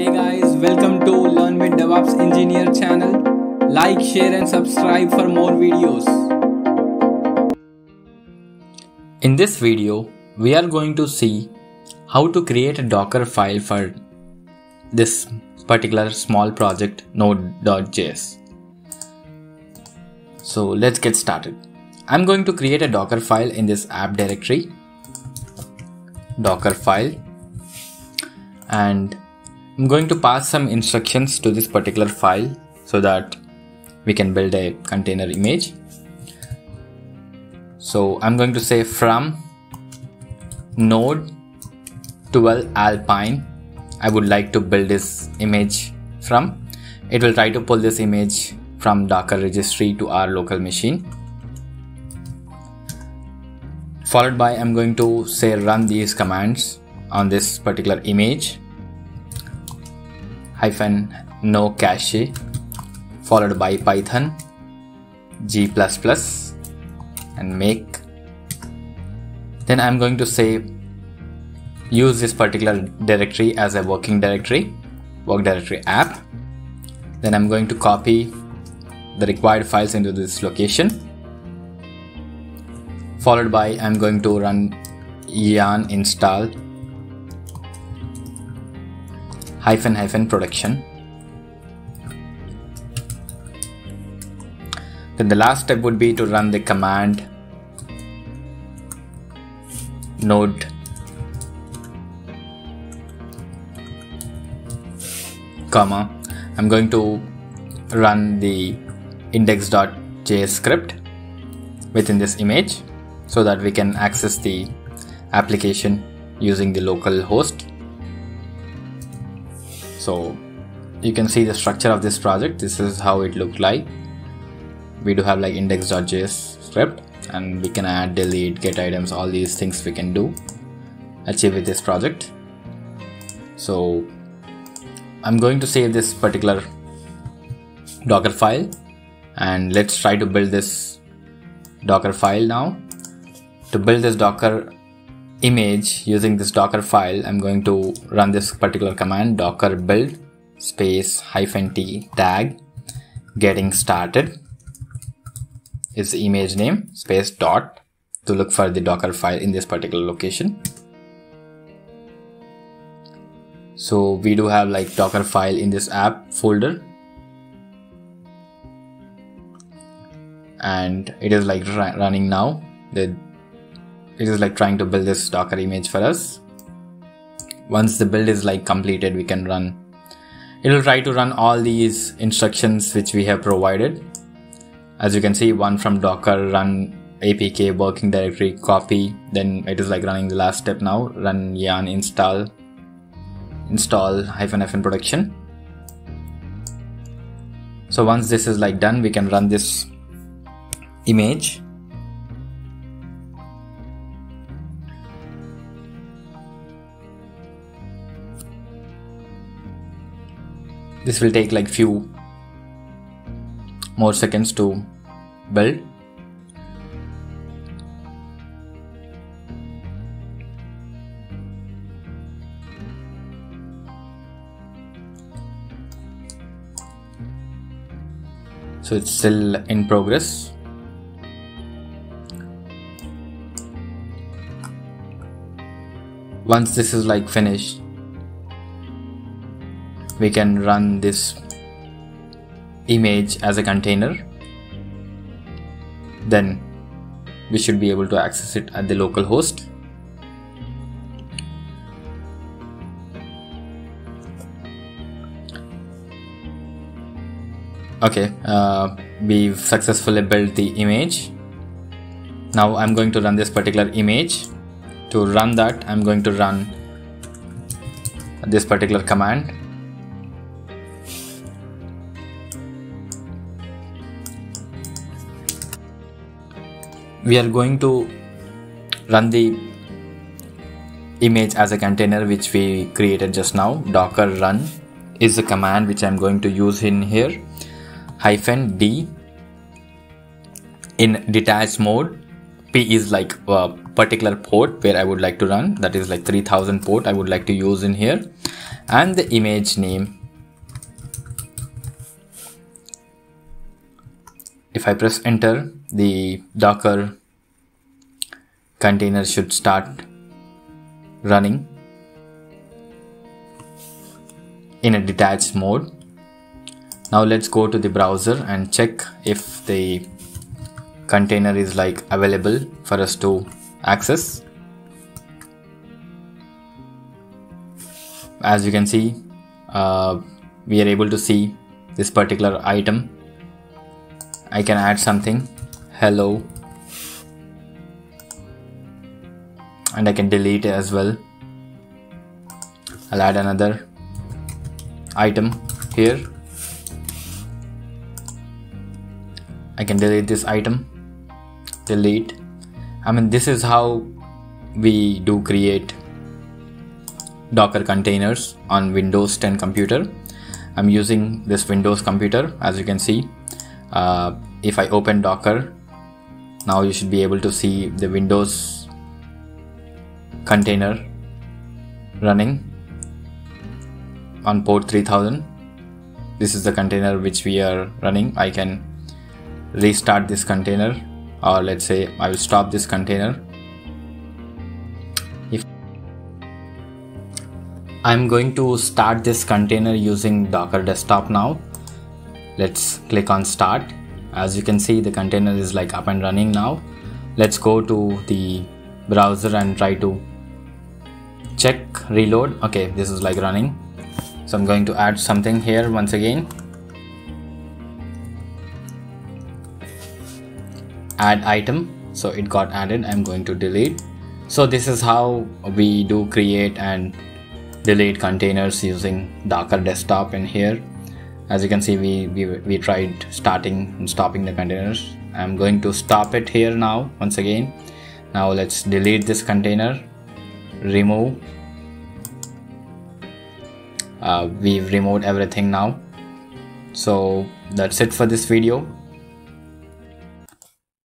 Hey guys, welcome to Learn with DevOps Engineer channel. Like, share, and subscribe for more videos. In this video, we are going to see how to create a Docker file for this particular small project node.js. So let's get started. I'm going to create a Docker file in this app directory. Docker file and I'm going to pass some instructions to this particular file so that we can build a container image. So I'm going to say from node 12 alpine I would like to build this image from. It will try to pull this image from docker registry to our local machine. Followed by I'm going to say run these commands on this particular image hyphen no cache followed by python g++ and make. Then I'm going to say use this particular directory as a working directory work directory app. Then I'm going to copy the required files into this location. Followed by I'm going to run yarn install hyphen hyphen production. Then the last step would be to run the command node. Comma. I'm going to run the index.js script within this image so that we can access the application using the local host so you can see the structure of this project. This is how it looked like. We do have like index.js script and we can add delete get items all these things we can do achieve with this project. So i'm going to save this particular docker file and let's try to build this docker file now. To build this docker image using this docker file i'm going to run this particular command docker build space hyphen t tag getting started is the image name space dot to look for the docker file in this particular location. So we do have like docker file in this app folder. And it is like running now the it is like trying to build this docker image for us. Once the build is like completed we can run. It will try to run all these instructions which we have provided. As you can see one from docker run apk working directory copy. Then it is like running the last step now run yarn install install hyphen hyphen production. So once this is like done we can run this image this will take like few more seconds to build. So it's still in progress. Once this is like finished we can run this image as a container then we should be able to access it at the local host. Okay uh, we've successfully built the image. Now I'm going to run this particular image. To run that I'm going to run this particular command we are going to run the image as a container which we created just now. Docker run is the command which i'm going to use in here. Hyphen d in detached mode. P is like a particular port where i would like to run. That is like 3000 port i would like to use in here. And the image name if I press enter the docker container should start running in a detached mode. Now let's go to the browser and check if the container is like available for us to access. As you can see uh, we are able to see this particular item I can add something. Hello. And I can delete it as well. I'll add another item here. I can delete this item. Delete. I mean this is how we do create docker containers on windows 10 computer. I'm using this windows computer as you can see uh, if I open docker now you should be able to see the windows container running on port 3000 this is the container which we are running. I can restart this container or let's say I will stop this container. If I'm going to start this container using docker desktop now let's click on start. As you can see the container is like up and running now. Let's go to the browser and try to check reload. Okay this is like running. So I'm going to add something here once again. Add item. So it got added. I'm going to delete. So this is how we do create and delete containers using docker desktop in here as you can see we, we, we tried starting and stopping the containers. I'm going to stop it here now once again. Now let's delete this container. Remove. Uh, we've removed everything now. So that's it for this video